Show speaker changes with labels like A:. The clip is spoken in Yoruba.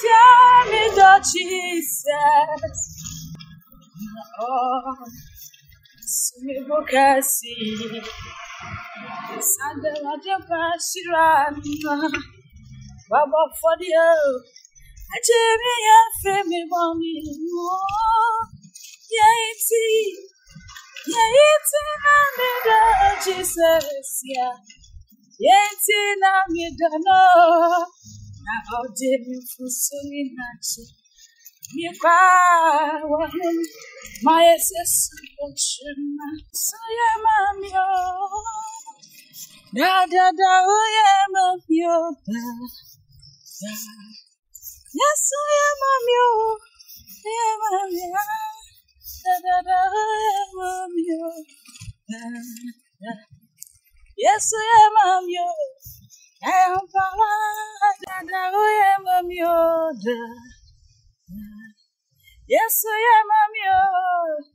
A: tell me, Lord Jesus. Oh, simple kasi. Sande wade bashirana. Baba for the earth. Ajemi ya femi bami mo. Ye iti. Ye iti na mi da Jesus ya. Ye iti na mi da no. I did you forsake me? Me kwa wahum, my SS, Ochema, Sayama, Mio, Da da da, Oyama, Mio, Da. Yes, I am Oyama, your. Da da da, Oyama, your. Da. Yes, Oyama, Mio, Da. Yes, I am a oda.